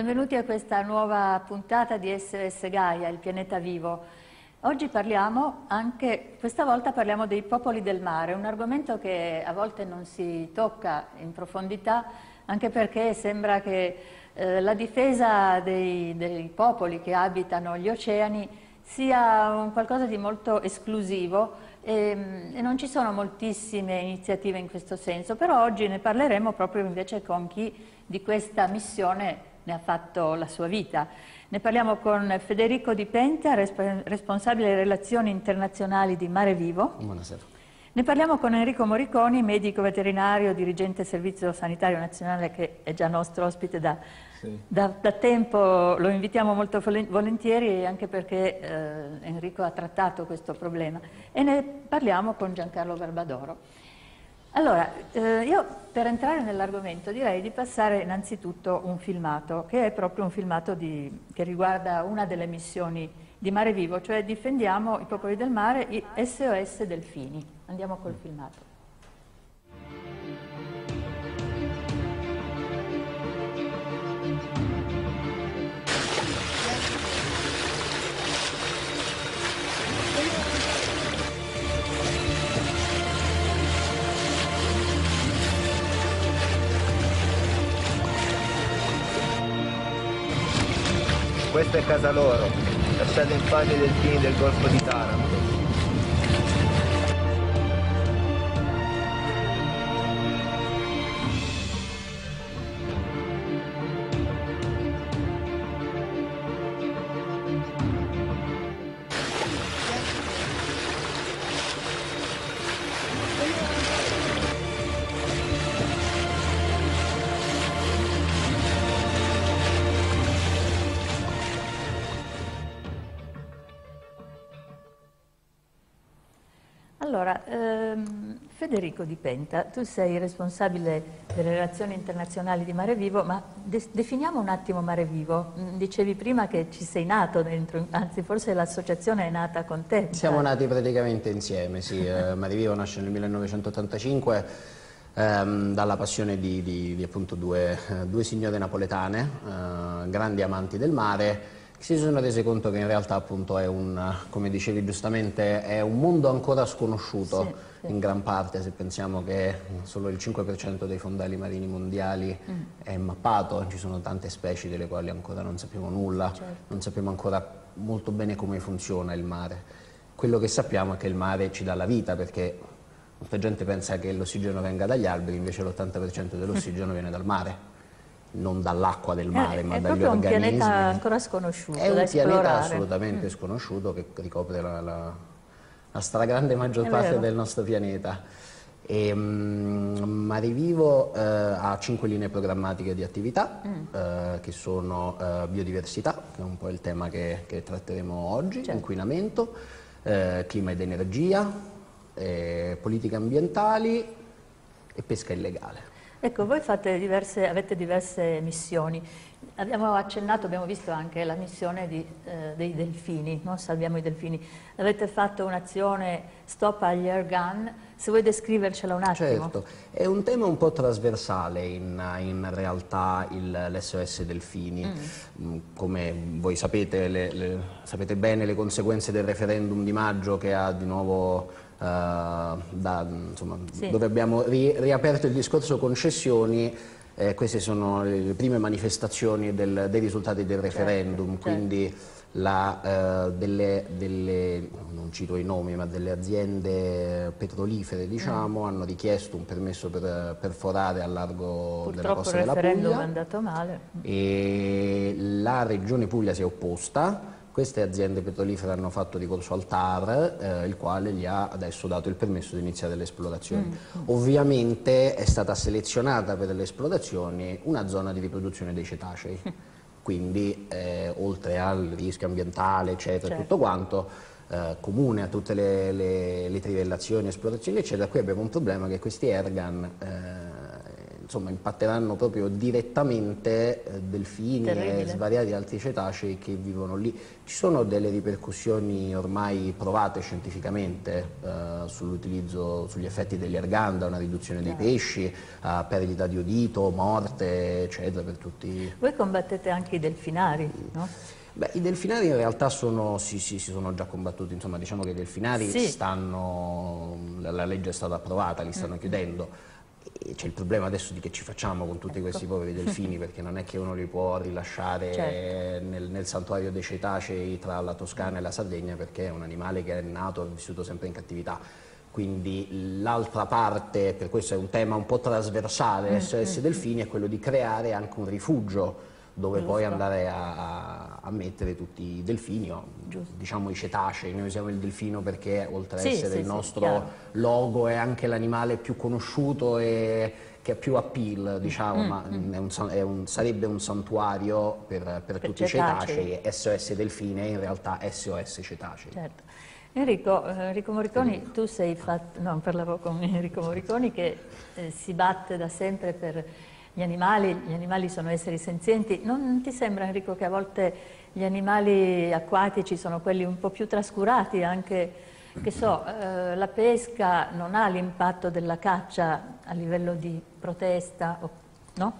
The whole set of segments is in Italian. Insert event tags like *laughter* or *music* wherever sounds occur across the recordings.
Benvenuti a questa nuova puntata di SOS Gaia, il pianeta vivo. Oggi parliamo anche, questa volta parliamo dei popoli del mare, un argomento che a volte non si tocca in profondità, anche perché sembra che eh, la difesa dei, dei, popoli che abitano gli oceani sia qualcosa di molto esclusivo e, mm, e non ci sono moltissime iniziative in questo senso, però oggi ne parleremo proprio invece con chi di questa missione ne ha fatto la sua vita. Ne parliamo con Federico Di Penta, responsabile relazioni internazionali di Mare Vivo. Buonasera. Ne parliamo con Enrico Moriconi, medico veterinario, dirigente Servizio Sanitario Nazionale, che è già nostro ospite da, sì. da, da tempo. Lo invitiamo molto volentieri anche perché eh, Enrico ha trattato questo problema. E ne parliamo con Giancarlo Garbadoro. Allora, eh, io per entrare nell'argomento direi di passare innanzitutto un filmato, che è proprio un filmato di, che riguarda una delle missioni di Mare Vivo, cioè difendiamo i popoli del mare, i SOS Delfini. Andiamo col filmato. Questa è casa loro, lasciate in pace i delfini del golfo di Taranto. Allora, ehm, Federico Di Penta, tu sei responsabile delle relazioni internazionali di Mare Vivo, ma de definiamo un attimo Mare Vivo. Mm, dicevi prima che ci sei nato dentro, anzi forse l'associazione è nata con te. Siamo nati praticamente insieme, sì. eh, Mare Vivo nasce nel 1985 ehm, dalla passione di, di, di due, eh, due signore napoletane, eh, grandi amanti del mare, si sono resi conto che in realtà appunto è un, come dicevi giustamente, è un mondo ancora sconosciuto sì, sì. in gran parte, se pensiamo che solo il 5% dei fondali marini mondiali mm. è mappato, ci sono tante specie delle quali ancora non sappiamo nulla, certo. non sappiamo ancora molto bene come funziona il mare. Quello che sappiamo è che il mare ci dà la vita perché molta gente pensa che l'ossigeno venga dagli alberi, invece l'80% dell'ossigeno *laughs* viene dal mare non dall'acqua del mare, è, ma dagli organismi. È un pianeta ancora sconosciuto È un pianeta assolutamente mm. sconosciuto che ricopre la, la, la stragrande maggior è parte vero. del nostro pianeta. E, um, Mare Vivo eh, ha cinque linee programmatiche di attività mm. eh, che sono eh, biodiversità, che è un po' il tema che, che tratteremo oggi, certo. inquinamento, eh, clima ed energia, eh, politiche ambientali e pesca illegale. Ecco, voi diverse, avete diverse missioni. Abbiamo accennato, abbiamo visto anche la missione di, eh, dei delfini, no? salviamo i delfini. Avete fatto un'azione Stop agli Air Gun, se vuoi descrivercela un attimo. Certo, è un tema un po' trasversale in, in realtà l'SOS Delfini. Mm. mm. Come voi sapete, le, le, sapete bene le conseguenze del referendum di maggio che ha di nuovo da, insomma, sì. dove abbiamo ri riaperto il discorso concessioni, eh, queste sono le prime manifestazioni del, dei risultati del certo, referendum, certo, quindi certo. La, uh, delle, delle, non cito i nomi, ma delle aziende petrolifere diciamo, mm. hanno richiesto un permesso per perforare a largo Purtroppo della costa della Puglia. il referendum è andato male. E la regione Puglia si è opposta queste aziende petrolifere hanno fatto ricorso al TAR, eh, il quale gli ha adesso dato il permesso di iniziare le esplorazioni. Mm. Ovviamente è stata selezionata per le esplorazioni una zona di riproduzione dei cetacei, *laughs* quindi eh, oltre al rischio ambientale, eccetera, certo. tutto quanto, eh, comune a tutte le, le, le trivellazioni, esplorazioni, eccetera, qui abbiamo un problema che questi ergan eh, insomma, impatteranno proprio direttamente eh, delfini Terribile. e svariati altri cetacei che vivono lì. Ci sono delle ripercussioni ormai provate scientificamente eh, sull'utilizzo, sugli effetti degli erganda, una riduzione dei pesci, eh, perdita di udito, morte, eccetera, per tutti. Voi combattete anche i delfinari, no? Beh, i delfinari in realtà sono, sì, sì, si sono già combattuti, insomma diciamo che i delfinari sì. stanno, la legge è stata approvata, li stanno mm. chiudendo c'è il problema adesso di che ci facciamo con tutti ecco. questi poveri delfini *laughs* perché non è che uno li può rilasciare certo. nel, nel, santuario dei cetacei tra la Toscana e la Sardegna perché è un animale che è nato e vissuto sempre in cattività quindi l'altra parte, per questo è un tema un po' trasversale, SOS mm, Delfini, è quello di creare anche un rifugio dove Giusto. poi andare a, a, mettere tutti i delfini, o, diciamo i cetacei, noi usiamo il delfino perché oltre ad sì, essere sì, il nostro logo è anche l'animale più conosciuto e che ha più appeal, diciamo, mm, ma mm. È un, è un, sarebbe un santuario per, per, per tutti cetacei. i cetacei, SOS Delfine in realtà SOS Cetacei. Certo. Enrico, eh, Enrico Morriconi, tu sei fatto, no, parlavo con Enrico Morriconi che eh, si batte da sempre per gli animali, gli animali sono esseri senzienti, non ti sembra Enrico che a volte gli animali acquatici sono quelli un po' più trascurati anche, che so, eh, la pesca non ha l'impatto della caccia a livello di protesta, no?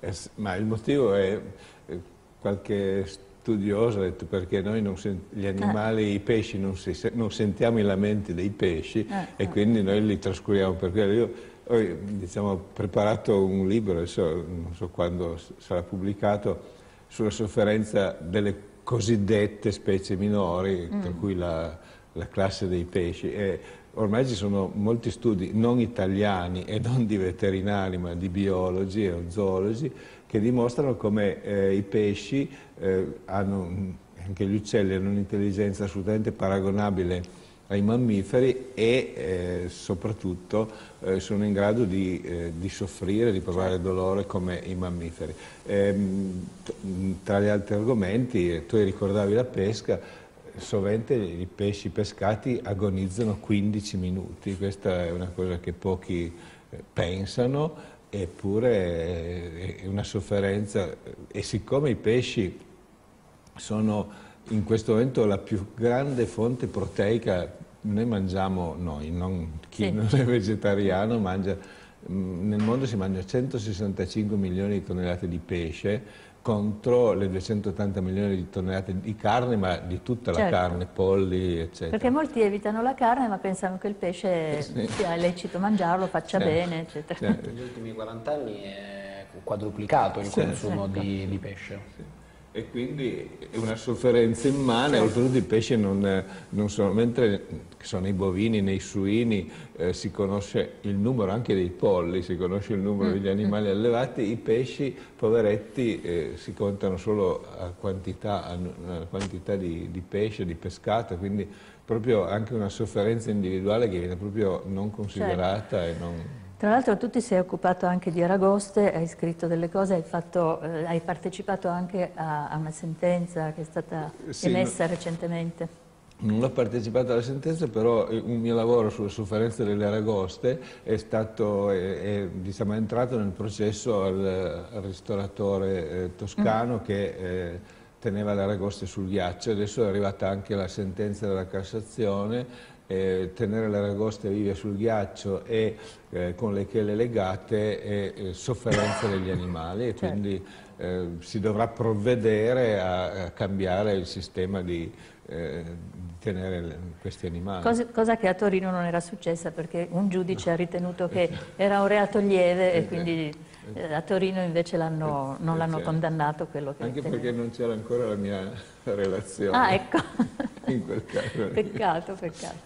Eh, ma il motivo è eh, qualche studioso ha detto perché noi gli animali, eh. i pesci, non, si, non, sentiamo i lamenti dei pesci eh, e eh. quindi noi li trascuriamo per quello. Io ho diciamo, preparato un libro, adesso non so quando sarà pubblicato, sulla sofferenza delle cosiddette specie minori, mm. per cui la, la, classe dei pesci. E ormai ci sono molti studi, non italiani e non di veterinari, ma di biologi e zoologi, che dimostrano come eh, i pesci eh, hanno, anche gli uccelli hanno un'intelligenza assolutamente paragonabile ai mammiferi e eh, soprattutto eh, sono in grado di, eh, di, soffrire, di provare certo. dolore come i mammiferi. Ehm, tra gli altri argomenti, eh, tu ricordavi la pesca, sovente i pesci pescati agonizzano 15 minuti, questa è una cosa che pochi eh, pensano, eppure è una sofferenza e siccome i pesci sono in questo momento la più grande fonte proteica, noi mangiamo, noi, non, chi sì. non è vegetariano mangia, mm, nel mondo si mangia 165 milioni di tonnellate di pesce contro le 280 milioni di tonnellate di carne, ma di tutta certo. la carne, polli, eccetera. Perché molti evitano la carne, ma pensano che il pesce sì. sia lecito mangiarlo, faccia certo. bene, eccetera. Certo. Negli ultimi 40 anni è quadruplicato il consumo di, di, pesce e quindi è una sofferenza immane, certo. oltretutto i pesci non, non, sono, mentre sono nei bovini, nei suini, eh, si conosce il numero anche dei polli, si conosce il numero mm. degli animali allevati, i pesci, poveretti, eh, si contano solo a quantità, a, quantità di, di, pesce, di pescato, quindi proprio anche una sofferenza individuale che viene proprio non considerata certo. e non... Tra l'altro tu ti sei occupato anche di Aragoste, hai scritto delle cose, hai, fatto, eh, hai partecipato anche a, a, una sentenza che è stata sì, emessa no, recentemente. Non ho partecipato alla sentenza, però un mio lavoro sulle sofferenze delle aragoste è, stato, è, è, diciamo, entrato nel processo al, al ristoratore eh, toscano mm. che eh, teneva le aragoste sul ghiaccio, adesso è arrivata anche la sentenza della Cassazione eh, tenere le aragoste vive sul ghiaccio e eh, con le chele legate è eh, sofferenza degli animali e certo. quindi eh, si dovrà provvedere a, a, cambiare il sistema di, eh, di tenere questi animali. Cosa, cosa, che a Torino non era successa perché un giudice ha ritenuto che era un reato lieve e quindi a Torino invece non l'hanno condannato quello che Anche perché non c'era ancora la mia *laughs* relazione. Ah, ecco. *laughs* in quel caso. peccato, peccato.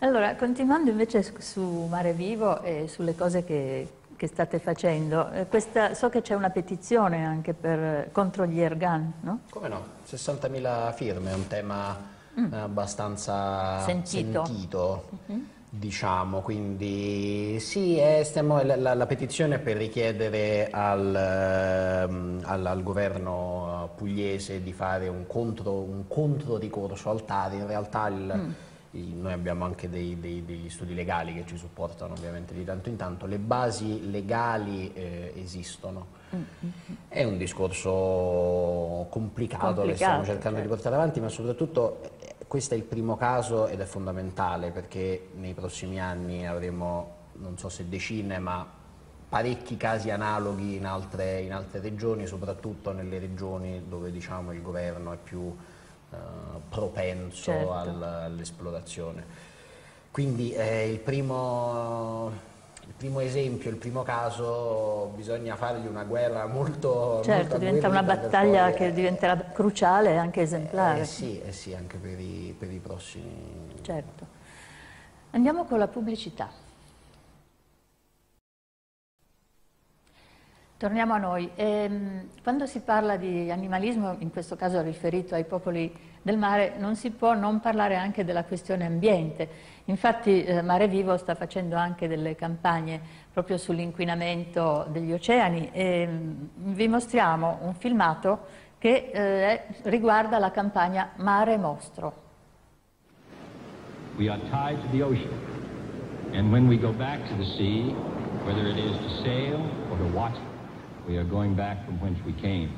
Allora, continuando invece su Mare Vivo e sulle cose che, che state facendo, eh, questa, so che c'è una petizione anche per, contro gli Ergan, no? Come no? 60.000 firme, è un tema mm. abbastanza sentito. sentito. Mm -hmm diciamo, quindi sì, stiamo, la, la, petizione è per richiedere al, ehm, al, al, governo pugliese di fare un, contro, un controricorso al TARI, in realtà il, mm. noi abbiamo anche dei, dei, degli studi legali che ci supportano ovviamente di tanto in tanto, le basi legali eh, esistono. È un discorso complicato, complicato che stiamo cercando certo. di portare avanti, ma soprattutto eh, questo è il primo caso ed è fondamentale perché nei prossimi anni avremo, non so se decine, ma parecchi casi analoghi in altre, in altre regioni, soprattutto nelle regioni dove diciamo, il governo è più eh, propenso certo. al, all'esplorazione. Quindi eh, il, primo, il, primo, esempio, il primo caso, bisogna fargli una guerra molto... Certo, molto diventa una battaglia poi, che diventerà cruciale e anche esemplare. Eh, sì, eh sì, anche per i, per i prossimi... Certo. Andiamo con la pubblicità. Torniamo a noi. Ehm, quando si parla di animalismo, in questo caso riferito ai popoli del mare, non si può non parlare anche della questione ambiente. Infatti eh, Mare Vivo sta facendo anche delle campagne proprio sull'inquinamento degli oceani e mh, vi mostriamo un filmato che eh, riguarda la campagna Mare Mostro. We are tied to the ocean and when we go back to the sea, whether it is to sail or to watch We are going back from whence we came.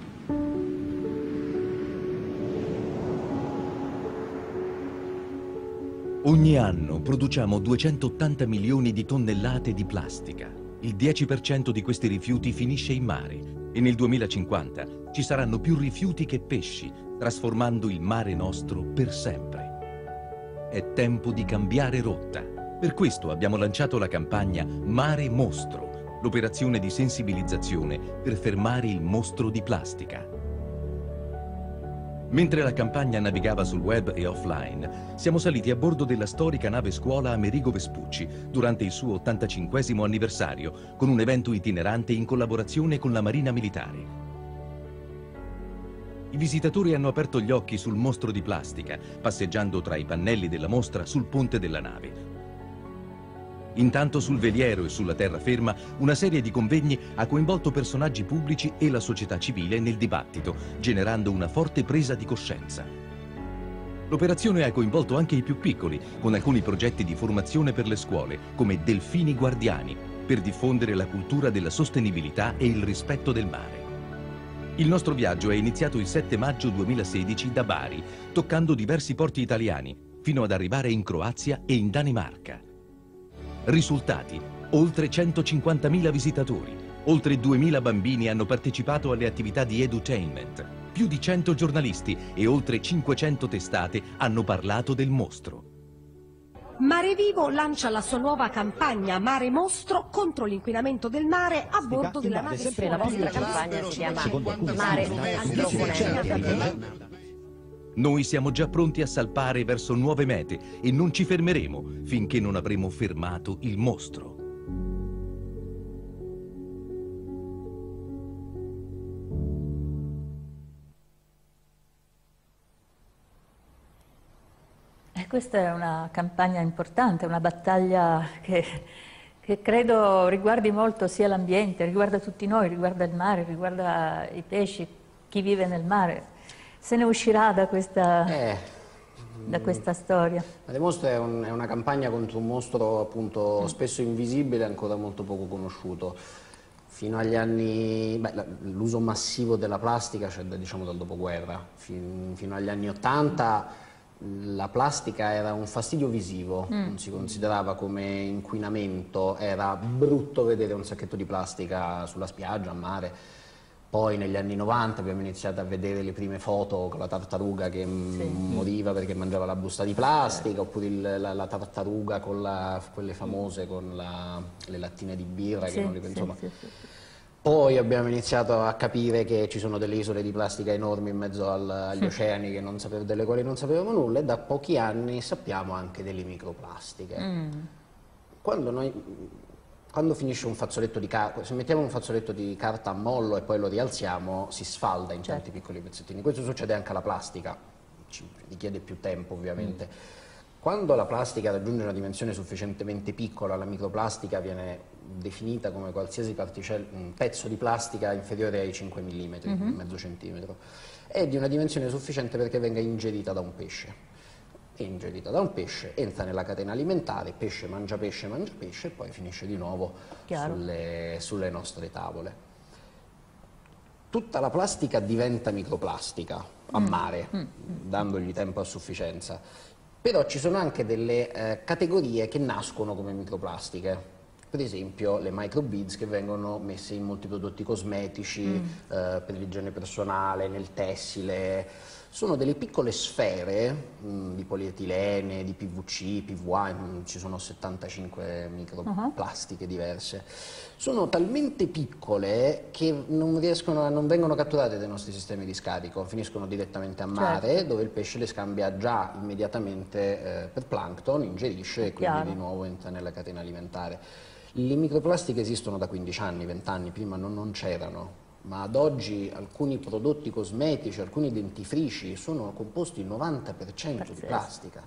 Ogni anno produciamo 280 milioni di tonnellate di plastica. Il 10% di questi rifiuti finisce in mare e nel 2050 ci saranno più rifiuti che pesci, trasformando il mare nostro per sempre. È tempo di cambiare rotta. Per questo abbiamo lanciato la campagna Mare Mostro, l'operazione di sensibilizzazione per fermare il mostro di plastica. Mentre la campagna navigava sul web e offline, siamo saliti a bordo della storica nave scuola Amerigo Vespucci durante il suo 85 anniversario con un evento itinerante in collaborazione con la Marina Militare. I visitatori hanno aperto gli occhi sul mostro di plastica, passeggiando tra i pannelli della mostra sul ponte della nave. Intanto sul veliero e sulla terraferma una serie di convegni ha coinvolto personaggi pubblici e la società civile nel dibattito, generando una forte presa di coscienza. L'operazione ha coinvolto anche i più piccoli, con alcuni progetti di formazione per le scuole, come Delfini Guardiani, per diffondere la cultura della sostenibilità e il rispetto del mare. Il nostro viaggio è iniziato il 7 maggio 2016 da Bari, toccando diversi porti italiani, fino ad arrivare in Croazia e in Danimarca. Risultati, oltre 150.000 visitatori, oltre 2.000 bambini hanno partecipato alle attività di edutainment, più di 100 giornalisti e oltre 500 testate hanno parlato del mostro. Mare Vivo lancia la sua nuova campagna Mare Mostro contro l'inquinamento del mare a bordo della nave Sempre la vostra campagna si chiama Mare Mostro noi siamo già pronti a salpare verso nuove mete e non ci fermeremo finché non avremo fermato il mostro. E questa è una campagna importante, una battaglia che, che credo riguardi molto sia l'ambiente, riguarda tutti noi, riguarda il mare, riguarda i pesci, chi vive nel mare se ne uscirà da questa, eh, da questa storia? La Mostro è, un, è, una campagna contro un mostro appunto mm. spesso invisibile e ancora molto poco conosciuto. Fino agli anni, l'uso massivo della plastica c'è cioè, diciamo, dal dopoguerra, fin, fino agli anni Ottanta la plastica era un fastidio visivo, mm. non si considerava come inquinamento, era brutto vedere un sacchetto di plastica sulla spiaggia, a mare poi negli anni 90 abbiamo iniziato a vedere le prime foto con la tartaruga che sì. moriva perché mangiava la busta di plastica, oppure il, la, la, tartaruga con la, quelle famose con la, le lattine di birra. Sì, li, insomma. Sì, poi abbiamo iniziato a capire che ci sono delle isole di plastica enormi in mezzo al, agli *laughs* oceani sapevo, delle quali non sapevamo nulla e da pochi anni sappiamo anche delle microplastiche. Mm. Quando noi quando finisce un fazzoletto di carta, se mettiamo un fazzoletto di carta a mollo e poi lo rialziamo, si sfalda in certo. tanti piccoli pezzettini. Questo succede anche alla plastica, ci richiede più tempo ovviamente. Mm. Quando la plastica raggiunge una dimensione sufficientemente piccola, la microplastica viene definita come qualsiasi un pezzo di plastica inferiore ai 5 mm, mm -hmm. mezzo centimetro, è di una dimensione sufficiente perché venga ingerita da un pesce è ingerita da un pesce, entra nella catena alimentare, pesce mangia pesce, mangia pesce e poi finisce di nuovo sulle, sulle nostre tavole. Tutta la plastica diventa microplastica a mm. mare, mm. dandogli tempo a sufficienza. Però ci sono anche delle eh, categorie che nascono come microplastiche per esempio le microbeads che vengono messe in molti prodotti cosmetici, mm. eh, per l'igiene personale, nel tessile, sono delle piccole sfere mh, mm, di polietilene, di PVC, PVA, mh, mm, ci sono 75 microplastiche uh -huh. diverse. Sono talmente piccole che non, a, non, vengono catturate dai nostri sistemi di scarico, finiscono direttamente a mare certo. dove il pesce le scambia già immediatamente eh, per plankton, ingerisce e quindi Chiaro. di nuovo entra nella catena alimentare. Le microplastiche esistono da 15 anni, 20 anni, prima non, non c'erano, ma ad oggi alcuni prodotti cosmetici, alcuni dentifrici sono composti il 90% Pazzesco. di plastica.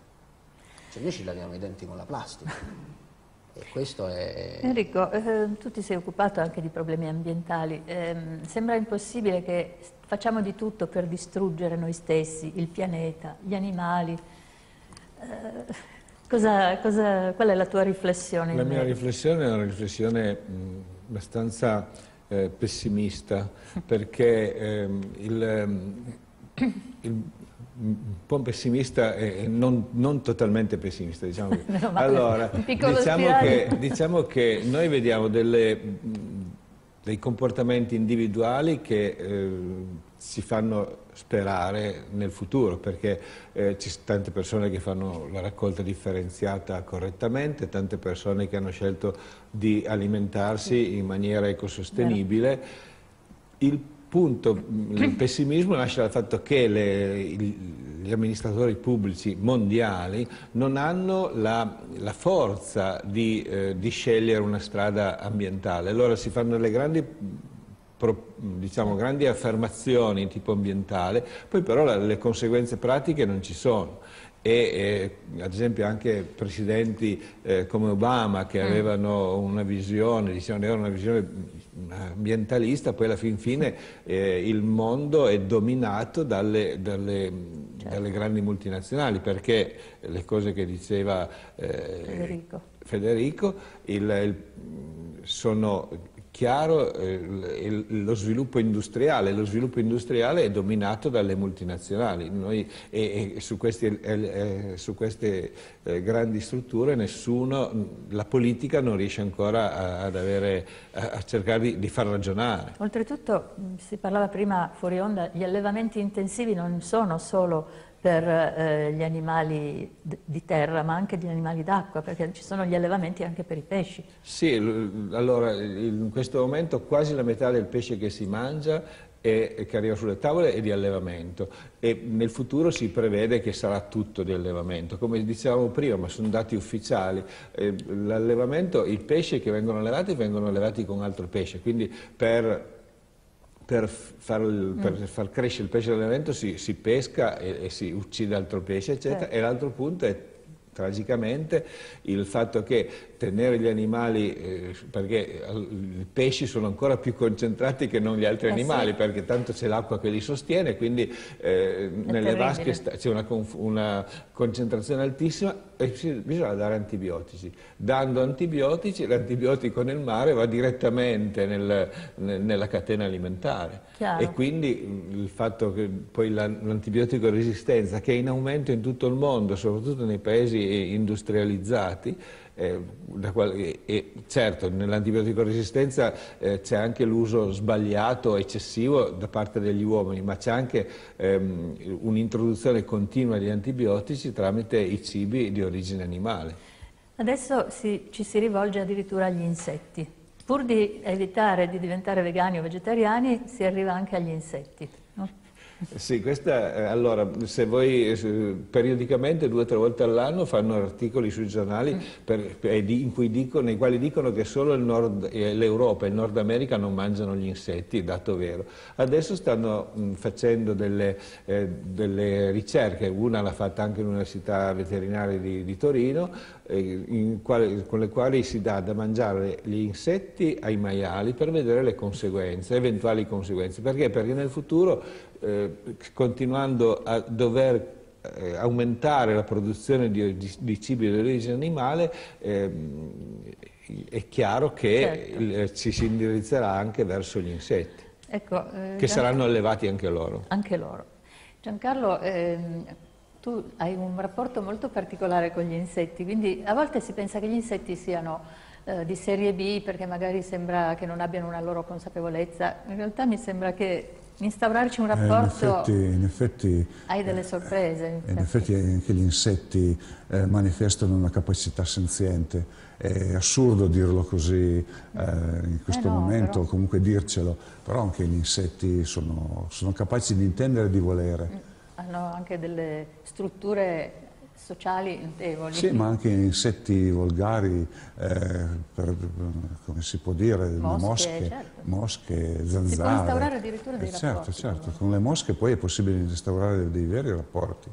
Cioè noi ci laviamo i denti con la plastica. *laughs* E questo è... Enrico, eh, tu ti sei occupato anche di problemi ambientali. Eh, sembra impossibile che facciamo di tutto per distruggere noi stessi, il pianeta, gli animali. Eh, Cosa, cosa, qual è la tua riflessione? La mia riflessione è una riflessione mh, abbastanza eh, pessimista perché ehm, il, ehm, il, un po' pessimista e non, non totalmente pessimista. Diciamo *laughs* allora, diciamo che, diciamo che, noi vediamo delle, dei comportamenti individuali che eh, si fanno sperare nel futuro perché eh, ci sono tante persone che fanno la raccolta differenziata correttamente, tante persone che hanno scelto di alimentarsi in maniera ecosostenibile. Il punto, il pessimismo nasce dal fatto che le, gli amministratori pubblici mondiali non hanno la, la forza di, eh, di scegliere una strada ambientale. Allora si fanno le grandi diciamo, grandi affermazioni in tipo ambientale, poi però la, le conseguenze pratiche non ci sono. E eh, ad esempio anche presidenti eh, come Obama che mm. avevano una visione, diciamo, avevano una visione ambientalista, poi alla fin fine eh, il mondo è dominato dalle, dalle, certo. dalle, grandi multinazionali perché le cose che diceva eh, Federico, Federico il, il, sono chiaro eh, lo sviluppo industriale. Lo sviluppo industriale è dominato dalle multinazionali Noi, e, e su, questi, eh, su, queste eh, grandi strutture nessuno, la politica non riesce ancora a, avere, a cercare di, di, far ragionare. Oltretutto, si parlava prima fuori onda, gli allevamenti intensivi non sono solo per eh, gli animali di terra, ma anche gli animali d'acqua, perché ci sono gli allevamenti anche per i pesci. Sì, allora in questo momento quasi la metà del pesce che si mangia e che arriva sulle tavole è di allevamento e nel futuro si prevede che sarà tutto di allevamento. Come dicevamo prima, ma sono dati ufficiali, eh, l'allevamento, i pesci che vengono allevati vengono allevati con altro pesce, quindi per per far, per mm. far, crescere il pesce dell'allevamento si, si pesca e, e, si uccide altro pesce, eccetera, certo. e l'altro punto è tragicamente il fatto che tenere gli animali, eh, perché i pesci sono ancora più concentrati che non gli altri eh animali, sì. perché tanto c'è l'acqua che li sostiene, quindi eh, nelle vasche c'è una, una, concentrazione altissima e bisogna dare antibiotici. Dando antibiotici, l'antibiotico nel mare va direttamente nel, nel, nella catena alimentare. Chiaro. E quindi il fatto che poi l'antibiotico resistenza, che è in aumento in tutto il mondo, soprattutto nei paesi industrializzati, eh, quale, e certo nell'antibiotico resistenza eh, c'è anche l'uso sbagliato, eccessivo da parte degli uomini, ma c'è anche ehm, un'introduzione continua di antibiotici tramite i cibi di origine animale. Adesso si, ci si rivolge addirittura agli insetti. Pur di evitare di diventare vegani o vegetariani si arriva anche agli insetti. Sì, questa, eh, allora, se voi eh, periodicamente, due o tre volte all'anno, fanno articoli sui giornali mm. per, dicono, nei quali dicono che solo l'Europa e il Nord America non mangiano gli insetti, dato vero. Adesso stanno mh, facendo delle, eh, delle, ricerche, una l'ha fatta anche l'Università Veterinaria di, di Torino, eh, quale, con le quali si dà da mangiare gli insetti ai maiali per vedere le conseguenze, eventuali conseguenze. Perché? Perché nel futuro eh, continuando a dover eh, aumentare la produzione di, di, di cibi di origine animale, ehm, è chiaro che certo. il, ci si indirizzerà anche verso gli insetti, ecco, eh, che saranno allevati anche loro. Anche loro. Giancarlo, ehm, tu hai un rapporto molto particolare con gli insetti, quindi a volte si pensa che gli insetti siano eh, di serie B perché magari sembra che non abbiano una loro consapevolezza, in realtà mi sembra che instaurarci un rapporto eh, in effetti, in effetti, hai delle sorprese. In, in effetti anche gli insetti eh, manifestano una capacità senziente, è assurdo dirlo così eh, in questo eh no, momento, però... comunque dircelo, però anche gli insetti sono, sono capaci di intendere e di volere. Mm, hanno anche delle strutture sociali notevoli. Sì, ma anche insetti volgari, eh, per, come si può dire, mosche, mosche, certo. mosche zanzare. Si può instaurare addirittura dei eh, certo, rapporti. Certo, con le mosche poi è possibile instaurare dei veri rapporti.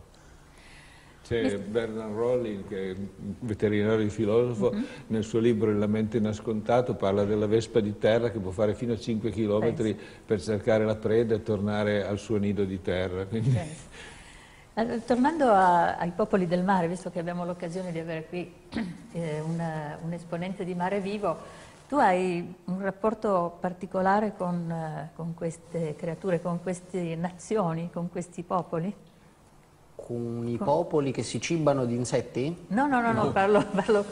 C'è Bernard Rolling, che è un veterinario filosofo, mhm. -huh. nel suo libro Il lamento inascontato parla della vespa di terra che può fare fino a 5 km Pensi. per cercare la preda e tornare al suo nido di terra. Quindi... Tornando a, ai popoli del mare, visto che abbiamo l'occasione di avere qui eh, un, un, esponente di Mare Vivo, tu hai un rapporto particolare con, eh, con, queste creature, con queste nazioni, con questi popoli? Con i con... popoli che si cibano di insetti? No, no, no, no, no parlo, parlo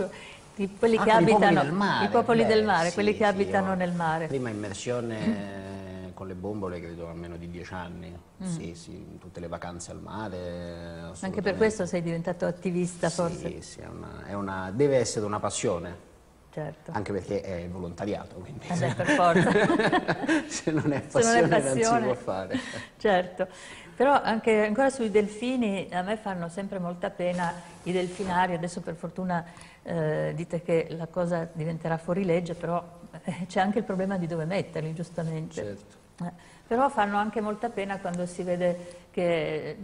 di quelli ah, che abitano, i popoli del mare, quelli, del mare, sì, quelli che abitano nel mare. Prima immersione *clears throat* con le bombole credo a meno di dieci anni, mm. sì, sì, tutte le vacanze al mare. Anche per questo sei diventato attivista sì, forse? Sì, sì, è una, è una, deve essere una passione. Certo. Anche perché è volontariato, quindi eh beh, per forza. *laughs* se non è passione, non, è passione non si può fare. Certo, però anche ancora sui delfini a me fanno sempre molta pena i delfinari, adesso per fortuna eh, dite che la cosa diventerà fuori legge, però eh, c'è anche il problema di dove metterli, giustamente. Certo. Eh, però fanno anche molta pena quando si vede che,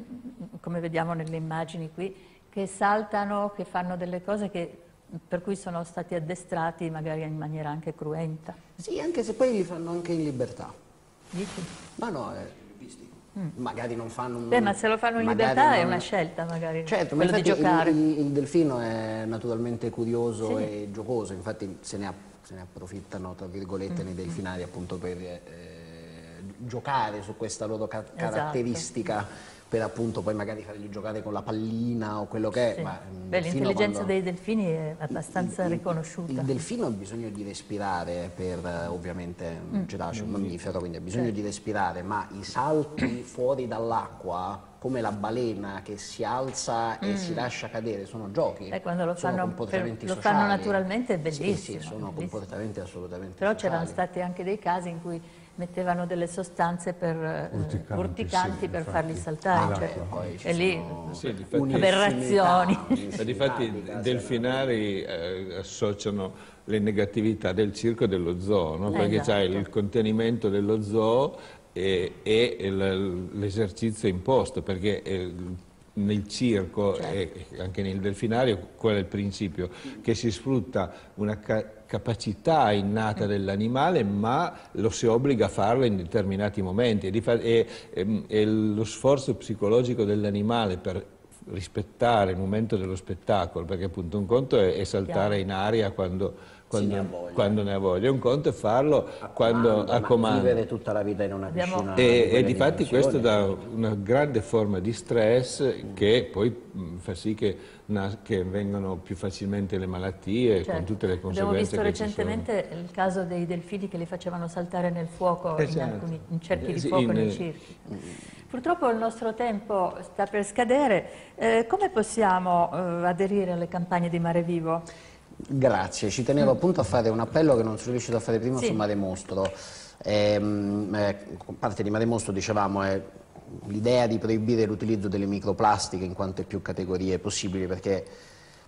come vediamo nelle immagini qui, che saltano, che fanno delle cose che, per cui sono stati addestrati magari in maniera anche cruenta. Sì, anche se poi li fanno anche in libertà. Dici? Ma no, eh, mm. magari non fanno un... Beh, ma se lo fanno in libertà non... è una scelta magari, certo, di giocare. Il, il, il, delfino è naturalmente curioso sì. e giocoso, infatti se ne, se ne approfittano, tra virgolette, mm. nei delfinari appunto per... Eh, giocare su questa loro ca esatto. caratteristica per appunto poi magari fargli giocare con la pallina o quello che sì. è. l'intelligenza quando... dei delfini è abbastanza il, il, riconosciuta. Il delfino ha bisogno di respirare per ovviamente un mm. cetaceo, un mammifero, quindi ha bisogno certo. di respirare, ma i salti fuori dall'acqua come la balena che si alza mm. e si lascia cadere, sono giochi, eh, quando lo sono fanno, comportamenti per, lo fanno naturalmente è bellissimo. Sì, sì sono bellissimo. comportamenti assolutamente Però c'erano stati anche dei casi in cui mettevano delle sostanze per, eh, urticanti, urticanti sì, per farli saltare, ah, cioè, e lì sì, difatti, aberrazioni. Difatti i delfinari eh, associano le negatività del circo e dello zoo, no? perché esatto. c'è il contenimento dello zoo e, e l'esercizio imposto, perché eh, nel circo certo. e anche nel delfinario qual è il principio? Che si sfrutta una capacità innata dell'animale ma lo si obbliga a farlo in determinati momenti. E, e, e, e lo sforzo psicologico dell'animale per rispettare il momento dello spettacolo perché appunto un conto è, è saltare in aria quando quando, ne quando, ne ha voglia. Un conto è farlo a quando a comando. vivere tutta la vita in una piscina. E, e di fatti questo dà una grande forma di stress mm. che poi mm, fa sì che, che, vengano più facilmente le malattie certo. con tutte le conseguenze Abbiamo visto recentemente il caso dei delfini che li facevano saltare nel fuoco esatto. in, alcuni, in cerchi di fuoco in, nei circhi. Purtroppo il nostro tempo sta per scadere. Eh, come possiamo eh, aderire alle campagne di Mare Vivo? Grazie, ci tenevo appunto a fare un appello che non sono riuscito a fare prima sì. su Mare Mostro. Ehm, eh, parte di Mare Mostro dicevamo è l'idea di proibire l'utilizzo delle microplastiche in quante più categorie possibili perché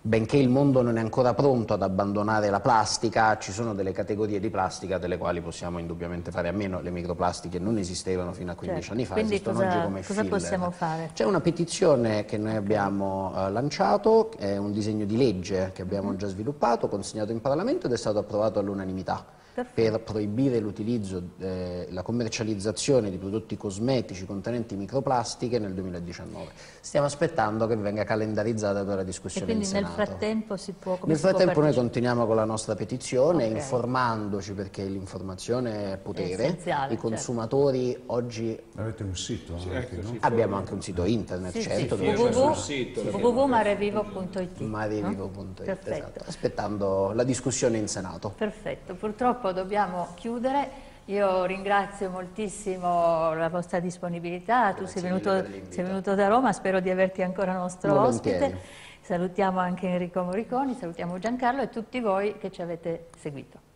benché il mondo non è ancora pronto ad abbandonare la plastica, ci sono delle categorie di plastica delle quali possiamo indubbiamente fare a meno, le microplastiche non esistevano fino a 15 certo. anni fa, Quindi esistono cosa, oggi come cosa filler. possiamo fare? C'è una petizione che noi abbiamo uh, lanciato, è un disegno di legge che abbiamo mm già sviluppato, consegnato in Parlamento ed è stato approvato all'unanimità per proibire l'utilizzo, eh, la commercializzazione di prodotti cosmetici contenenti microplastiche nel 2019. Stiamo aspettando che venga calendarizzata per la discussione e quindi in Senato. nel frattempo si può Nel si può frattempo noi continuiamo con la nostra petizione, Ok. informandoci perché l'informazione è potere. essenziale, I consumatori oggi Avete un sito anche, ecco, no? sì. abbiamo anche un sito internet, Sì, sì, certo, dove c'è www- www.marevivo.it marivivo.it, Perfetto. esatto, aspettando la discussione in Senato. Perfetto, purtroppo dobbiamo chiudere. Io ringrazio moltissimo la vostra disponibilità, tu sei venuto, sei venuto da Roma, spero di averti ancora nostro Volentieri. ospite. Salutiamo anche Enrico Moriconi, salutiamo Giancarlo e tutti voi che ci avete seguito.